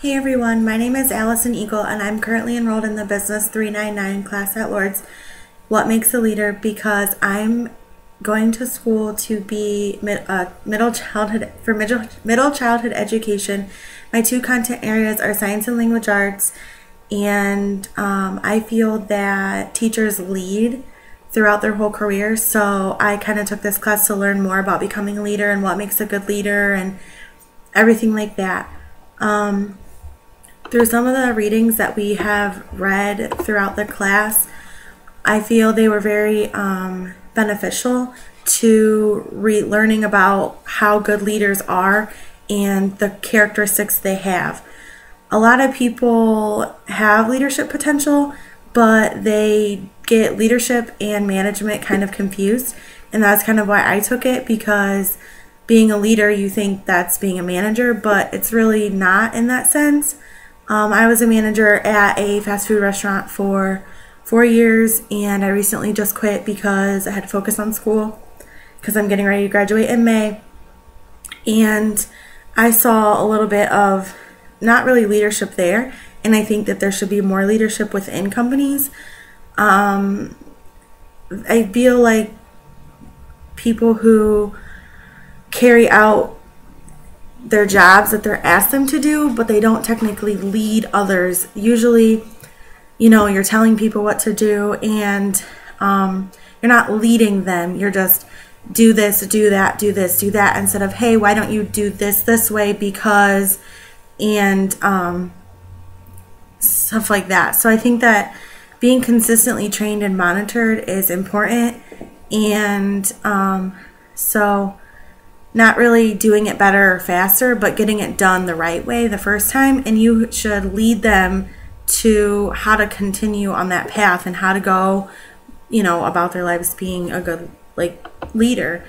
Hey everyone, my name is Allison Eagle and I'm currently enrolled in the Business 399 class at Lourdes What makes a leader? Because I'm going to school to be mid, uh, middle childhood for middle, middle childhood education. My two content areas are science and language arts, and um, I feel that teachers lead throughout their whole career. So I kind of took this class to learn more about becoming a leader and what makes a good leader and everything like that. Um, through some of the readings that we have read throughout the class, I feel they were very um, beneficial to re- learning about how good leaders are and the characteristics they have. A lot of people have leadership potential, but they get leadership and management kind of confused. And that's kind of why I took it because being a leader, you think that's being a manager, but it's really not in that sense. Um, I was a manager at a fast food restaurant for four years, and I recently just quit because I had to focus on school because I'm getting ready to graduate in May. And I saw a little bit of not really leadership there, and I think that there should be more leadership within companies. Um, I feel like people who carry out their jobs that they're asked them to do, but they don't technically lead others. Usually, you know, you're telling people what to do and um, you're not leading them. You're just do this, do that, do this, do that, instead of, hey, why don't you do this this way because, and um, stuff like that. So I think that being consistently trained and monitored is important. And um, so, not really doing it better or faster, but getting it done the right way the first time. And you should lead them to how to continue on that path and how to go, you know, about their lives being a good like leader.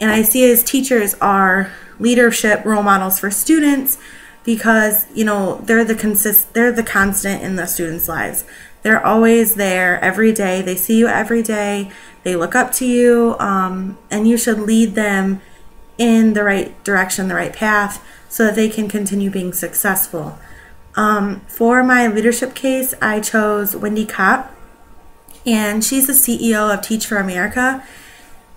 And I see as teachers are leadership role models for students because, you know, they're the consist they're the constant in the students' lives. They're always there every day. They see you every day. They look up to you, um, and you should lead them in the right direction, the right path, so that they can continue being successful. Um, for my leadership case, I chose Wendy Kopp, and she's the CEO of Teach for America.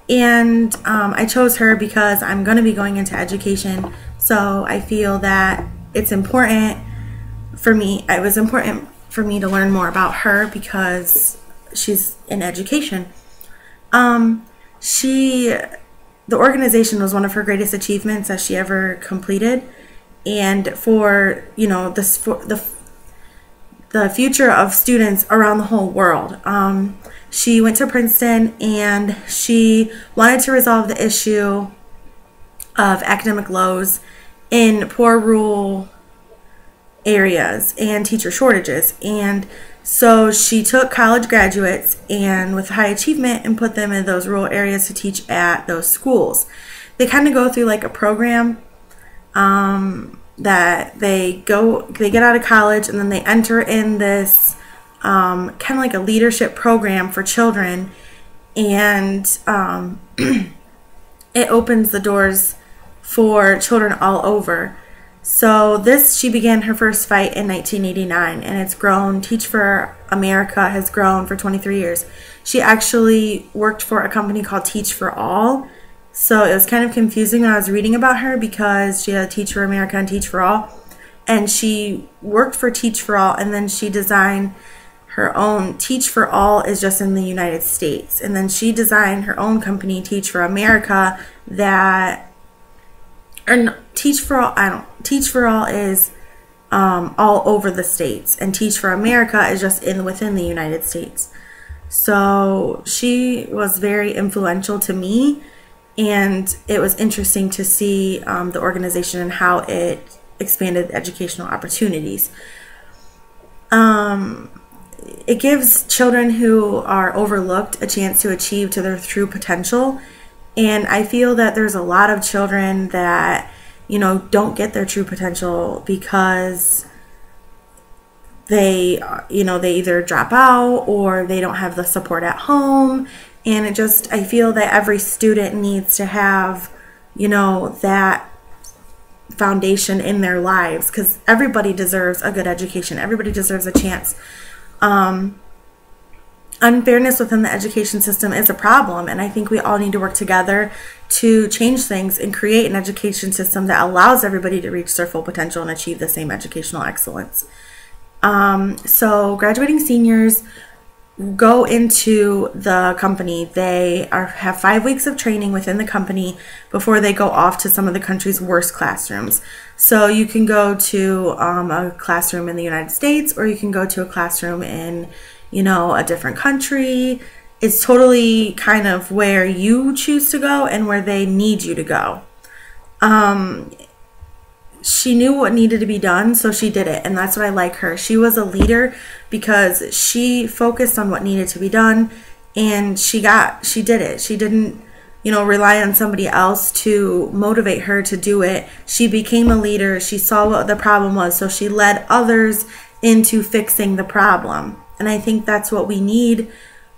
And um, I chose her because I'm going to be going into education, so I feel that it's important for me. It was important for me to learn more about her because she's in education. Um, she the organization was one of her greatest achievements that she ever completed. And for you know this for the the future of students around the whole world. Um, she went to princeton and she wanted to resolve the issue of academic lows in poor rural areas and teacher shortages. And so she took college graduates and with high achievement and put them in those rural areas to teach at those schools. They kind of go through like a program um, that they go, they get out of college and then they enter in this um, kind of like a leadership program for children, and um, it opens the doors for children all over. So this, she began her first fight in 1989, and it's grown. Teach for America has grown for 23 years. She actually worked for a company called Teach for All. So it was kind of confusing when I was reading about her because she had Teach for America and Teach for All. And she worked for Teach for All, and then she designed her own. Teach for All is just in the United States. And then she designed her own company, Teach for America, that no, Teach for All, I don't, Teach for All is um, all over the states, and Teach for America is just in within the United States. So she was very influential to me, and it was interesting to see um, the organization and how it expanded educational opportunities. Um, it gives children who are overlooked a chance to achieve to their true potential and I feel that there's a lot of children that, you know, don't get their true potential because they, you know, they either drop out or they don't have the support at home. And it just, I feel that every student needs to have, you know, that foundation in their lives because everybody deserves a good education. Everybody deserves a chance. Um, unfairness within the education system is a problem, and I think we all need to work together to change things and create an education system that allows everybody to reach their full potential and achieve the same educational excellence. Um, so, graduating seniors go into the company. They are have five weeks of training within the company before they go off to some of the country's worst classrooms. So you can go to um, a classroom in the United States, or you can go to a classroom in, you know, a different country. It's totally kind of where you choose to go and where they need you to go. Um, she knew what needed to be done, so she did it. And that's what I like her. She was a leader because she focused on what needed to be done and she got, she did it. She didn't, you know, rely on somebody else to motivate her to do it. She became a leader. She saw what the problem was, so she led others into fixing the problem. And I think that's what we need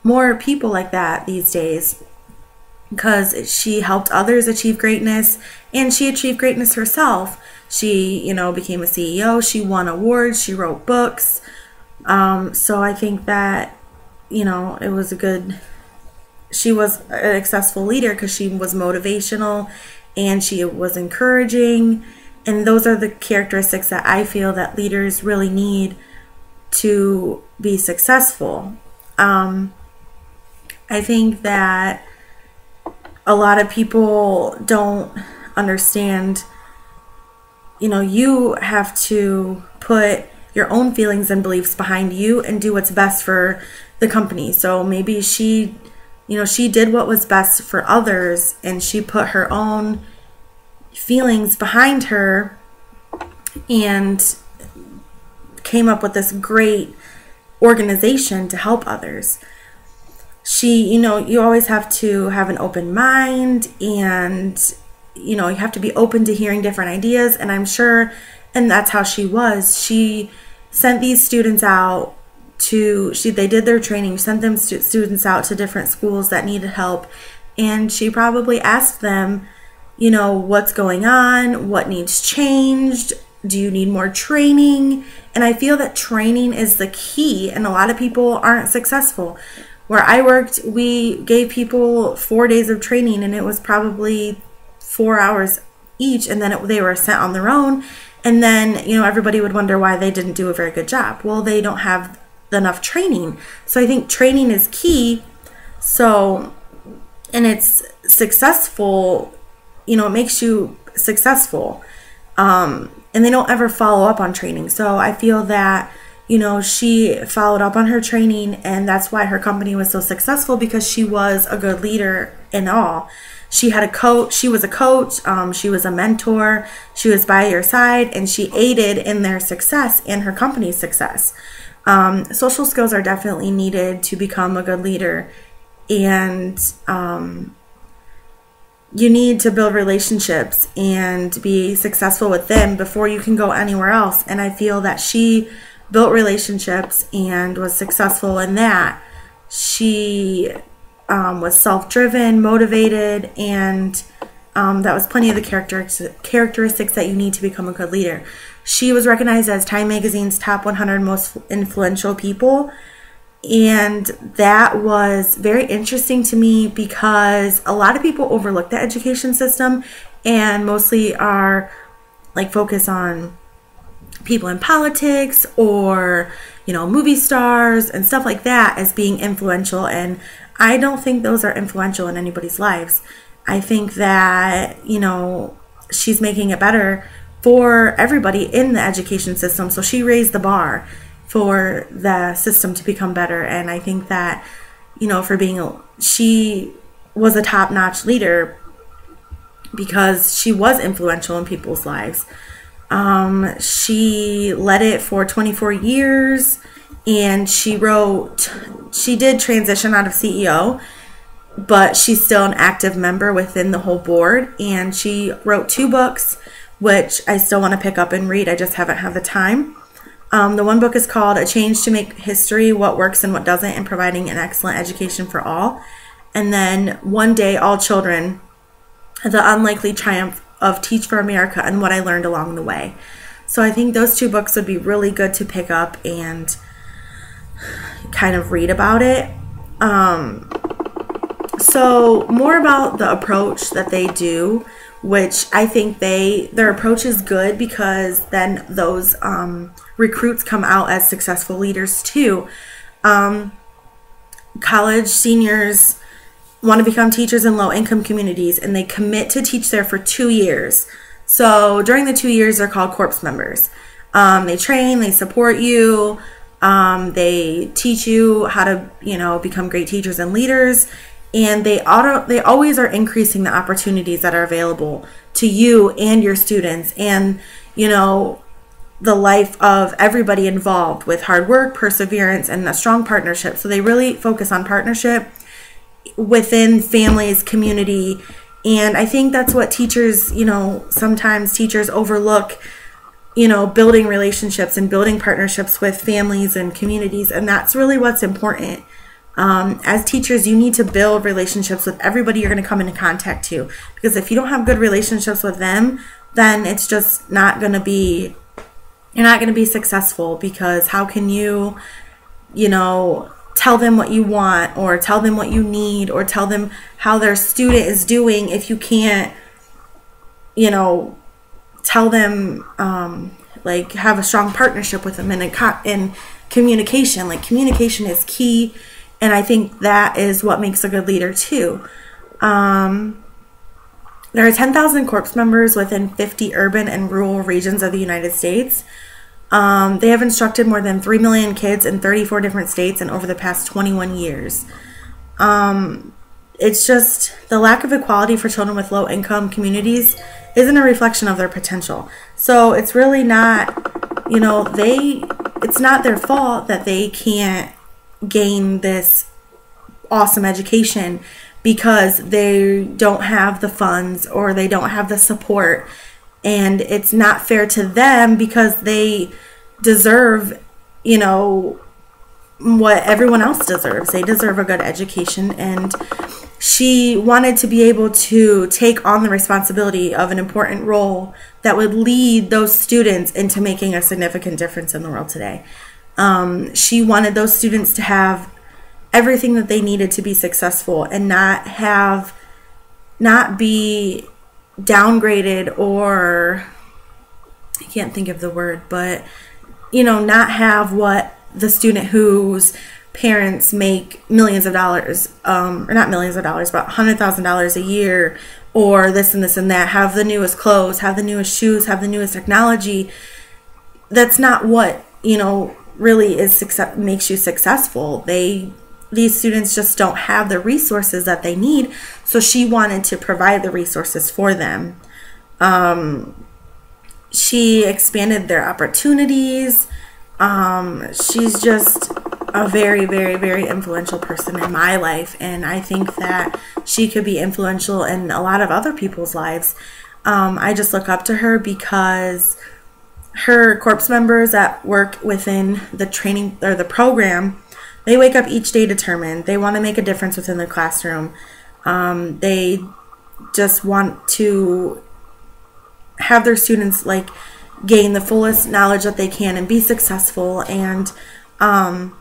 more people like that these days because she helped others achieve greatness and she achieved greatness herself she, you know, became a CEO. She won awards. She wrote books. Um, so I think that, you know, it was a good. She was a successful leader because she was motivational, and she was encouraging, and those are the characteristics that I feel that leaders really need to be successful. Um, I think that a lot of people don't understand you know, you have to put your own feelings and beliefs behind you and do what's best for the company. So maybe she, you know, she did what was best for others and she put her own feelings behind her and came up with this great organization to help others. She, you know, you always have to have an open mind and you know, you have to be open to hearing different ideas. And I'm sure, and that's how she was. She sent these students out to, she, they did their training, sent them stu- students out to different schools that needed help. And she probably asked them, you know, what's going on? What needs changed? Do you need more training? And I feel that training is the key, and a lot of people aren't successful. Where I worked, we gave people four days of training, and it was probably four hours each and then it, they were sent on their own. And then you know everybody would wonder why they didn't do a very good job. Well they don't have enough training. So i think training is key. So and it's successful you know it makes you successful. Um, and they don't ever follow up on training. So i feel that you know she followed up on her training and that's why her company was so successful because she was a good leader in all. She had a coach she was a coach um, she was a mentor she was by your side and she aided in their success and her company's success. Um, social skills are definitely needed to become a good leader and um, you need to build relationships and be successful with them before you can go anywhere else and i feel that she built relationships and was successful in that she um, was self driven, motivated, and um, that was plenty of the character- characteristics that you need to become a good leader. She was recognized as Time Magazine's top 100 most influential people. And that was very interesting to me because a lot of people overlook the education system and mostly are like focus on people in politics or you know movie stars and stuff like that as being influential and I don't think those are influential in anybody's lives. I think that, you know, she's making it better for everybody in the education system. So she raised the bar for the system to become better. And I think that, you know, for being, a, she was a top notch leader because she was influential in people's lives. Um, she led it for 24 years and she wrote she did transition out of CEO but she's still an active member within the whole board and she wrote two books which I still want to pick up and read I just haven't had the time um, the one book is called A Chance to Make History What Works and What Doesn't in Providing an Excellent Education for All and then One Day All Children The Unlikely Triumph of Teach for America and what I learned along the way. So I think those two books would be really good to pick up and kind of read about it. Um, so more about the approach that they do, which I think they their approach is good because then those um, recruits come out as successful leaders too. Um, college seniors want to become teachers in low income communities and they commit to teach there for two years. So during the two years, they're called corps members. Um, they train, they support you, um, they teach you how to, you know, become great teachers and leaders, and they auto they always are increasing the opportunities that are available to you and your students, and you know, the life of everybody involved with hard work, perseverance, and a strong partnership. So they really focus on partnership within families, community, and I think that's what teachers, you know, sometimes teachers overlook, you know, building relationships and building partnerships with families and communities. And that's really what's important. Um, as teachers, you need to build relationships with everybody you're going to come into contact to. Because if you don't have good relationships with them, then it's just not going to be, you're not going to be successful. Because how can you, you know, tell them what you want or tell them what you need or tell them how their student is doing if you can't you know tell them um, like have a strong partnership with them in a, in communication like communication is key and i think that is what makes a good leader too um, there are 10,000 corps members within 50 urban and rural regions of the united states um, they have instructed more than 3 million kids in 34 different states and over the past 21 years. Um, it's just the lack of equality for children with low income communities isn't a reflection of their potential. So it's really not, you know, they, it's not their fault that they can't gain this awesome education because they don't have the funds or they don't have the support and it's not fair to them because they deserve, you know, what everyone else deserves. They deserve a good education and she wanted to be able to take on the responsibility of an important role that would lead those students into making a significant difference in the world today. Um, she wanted those students to have everything that they needed to be successful and not have, not be downgraded or I can't think of the word, but you know, not have what the student whose parents make millions of dollars, um, or not millions of dollars, but hundred thousand dollars a year, or this and this and that, have the newest clothes, have the newest shoes, have the newest technology. That's not what you know really is success makes you successful. They these students just don't have the resources that they need. So she wanted to provide the resources for them. Um, she expanded their opportunities. Um, she's just a very, very, very influential person in my life. And I think that she could be influential in a lot of other people's lives. Um, I just look up to her because her corps members that work within the training or the program they wake up each day determined. They want to make a difference within their classroom. Um, they just want to have their students like gain the fullest knowledge that they can and be successful. And um,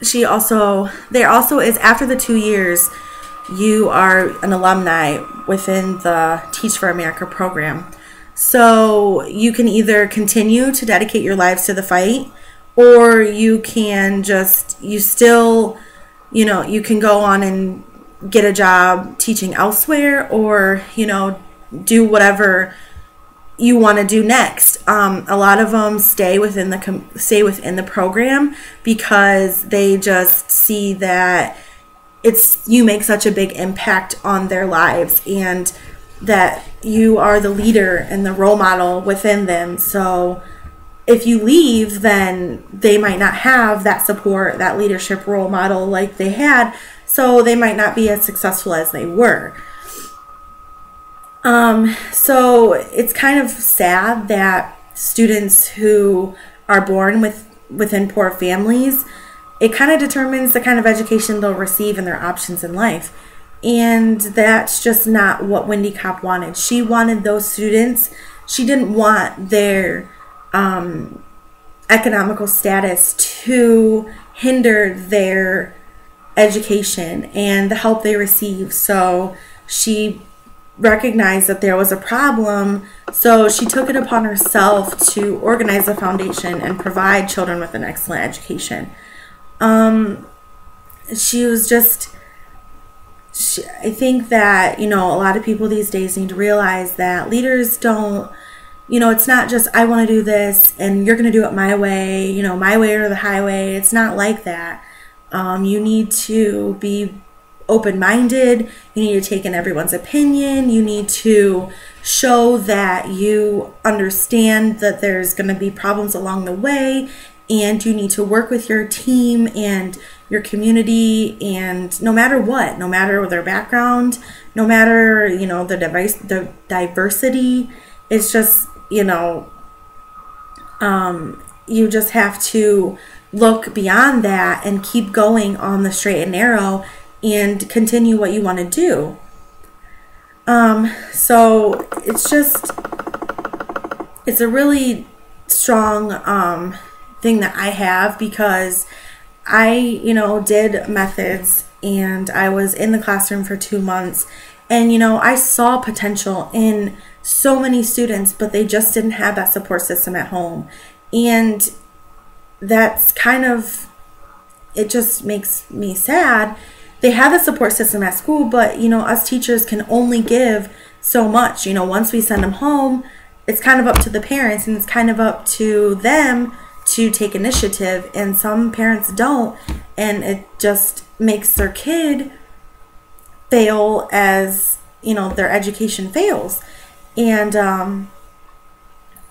she also, there also is after the two years, you are an alumni within the Teach for America program. So you can either continue to dedicate your lives to the fight or you can just you still you know you can go on and get a job teaching elsewhere or you know do whatever you want to do next. Um, a lot of them stay within the stay within the program because they just see that it's you make such a big impact on their lives. And that you are the leader and the role model within them so if you leave, then they might not have that support, that leadership role model like they had, so they might not be as successful as they were. Um, so it's kind of sad that students who are born with within poor families, it kind of determines the kind of education they'll receive and their options in life. And that's just not what Wendy Kopp wanted. She wanted those students, she didn't want their um, economical status to hinder their education and the help they receive. So she recognized that there was a problem, so she took it upon herself to organize a foundation and provide children with an excellent education. Um, she was just, I think that, you know, a lot of people these days need to realize that leaders don't, you know, it's not just, I want to do this and you're going to do it my way, you know, my way or the highway. It's not like that. Um, you need to be open minded. You need to take in everyone's opinion. You need to show that you understand that there's going to be problems along the way. And you need to work with your team and your community and no matter what, no matter their background, no matter, you know, the device the diversity, it's just, you know, um, you just have to look beyond that and keep going on the straight and narrow and continue what you want to do. Um, so it's just, it's a really strong um, thing that I have because I, you know, did methods and I was in the classroom for two months. And, you know, I saw potential in so many students, but they just didn't have that support system at home. And that's kind of, it just makes me sad they have a support system at school, but you know, us teachers can only give so much. You know, once we send them home, it's kind of up to the parents and it's kind of up to them to take initiative. And some parents don't, and it just makes their kid fail as you know their education fails. And um,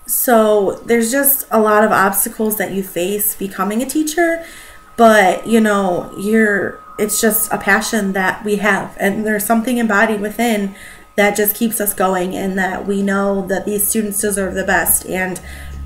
so there's just a lot of obstacles that you face becoming a teacher, but you know, you're it's just a passion that we have and there's something embodied within that just keeps us going and that we know that these students deserve the best and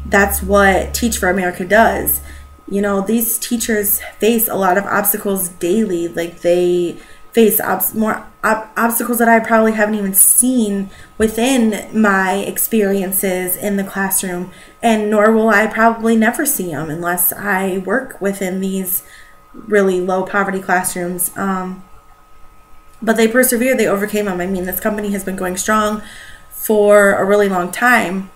that's what teach for america does you know these teachers face a lot of obstacles daily like they face ob- more ob- obstacles that i probably haven't even seen within my experiences in the classroom and nor will i probably never see them unless i work within these really low poverty classrooms. Um, but they persevered, they overcame them. I mean, this company has been going strong for a really long time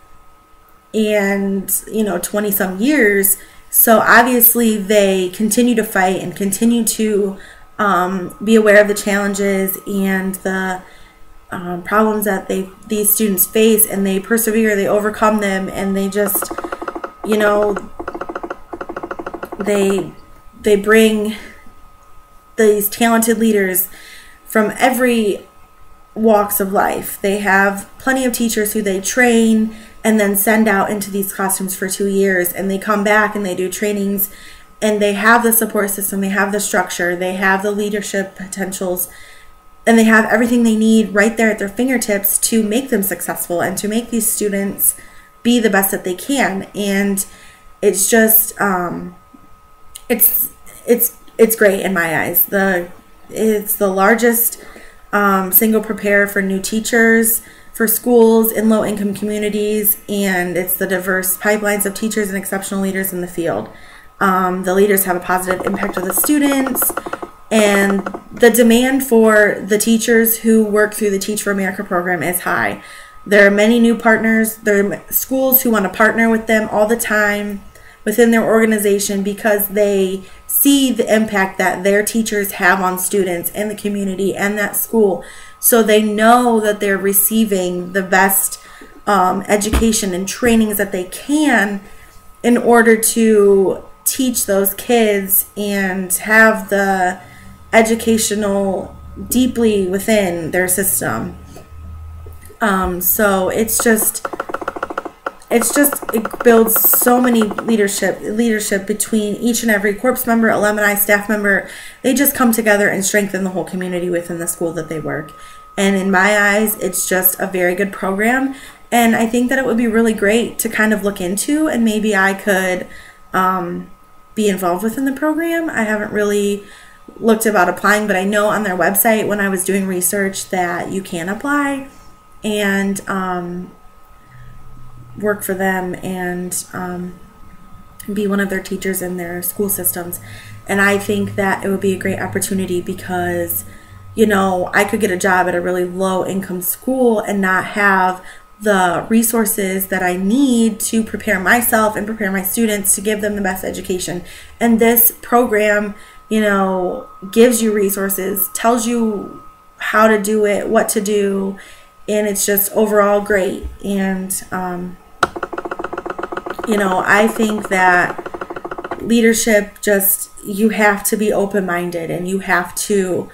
and, you know, 20 some years. So obviously, they continue to fight and continue to um, be aware of the challenges and the um, problems that they these students face, and they persevere, they overcome them, and they just, you know, they they bring these talented leaders from every walks of life. They have plenty of teachers who they train and then send out into these classrooms for two years and they come back and they do trainings and they have the support system, they have the structure, they have the leadership potentials, and they have everything they need right there at their fingertips to make them successful and to make these students be the best that they can. And it's just, um, it's it's it's great in my eyes. The it's the largest um, single prepare for new teachers for schools in low income communities, and it's the diverse pipelines of teachers and exceptional leaders in the field. Um, the leaders have a positive impact on the students, and the demand for the teachers who work through the Teach for America program is high. There are many new partners. There are schools who want to partner with them all the time within their organization because they see the impact that their teachers have on students and the community and that school. So they know that they're receiving the best um, education and trainings that they can in order to teach those kids and have the educational deeply within their system. Um, so it's just it's just it builds so many leadership leadership between each and every corps member alumni staff member. They just come together and strengthen the whole community within the school that they work. And in my eyes it's just a very good program. And i think that it would be really great to kind of look into and maybe i could um, be involved within the program. I haven't really looked about applying, but I know on their website when I was doing research that you can apply. And um, work for them and um, be one of their teachers in their school systems. And I think that it would be a great opportunity because, you know, I could get a job at a really low income school and not have the resources that I need to prepare myself and prepare my students to give them the best education. And this program, you know, gives you resources, tells you how to do it, what to do, and it's just overall great. And, um, you know, I think that leadership just, you have to be open minded and you have to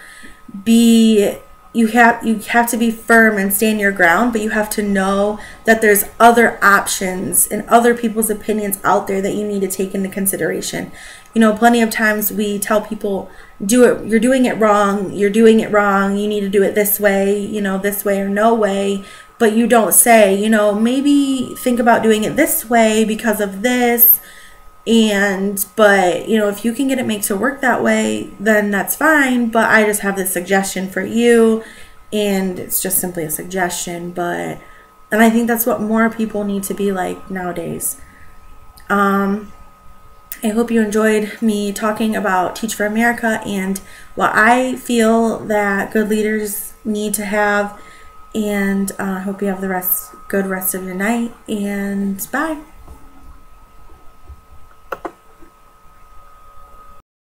be you have you have to be firm and stand your ground but you have to know that there's other options and other people's opinions out there that you need to take into consideration. You know plenty of times we tell people do it you're doing it wrong you're doing it wrong you need to do it this way you know this way or no way but you don't say you know maybe think about doing it this way because of this. And but you know if you can get it make to work that way then that's fine but i just have this suggestion for you and it's just simply a suggestion but and i think that's what more people need to be like nowadays. Um i hope you enjoyed me talking about teach for america and what i feel that good leaders need to have and i uh, hope you have the rest good rest of your night and bye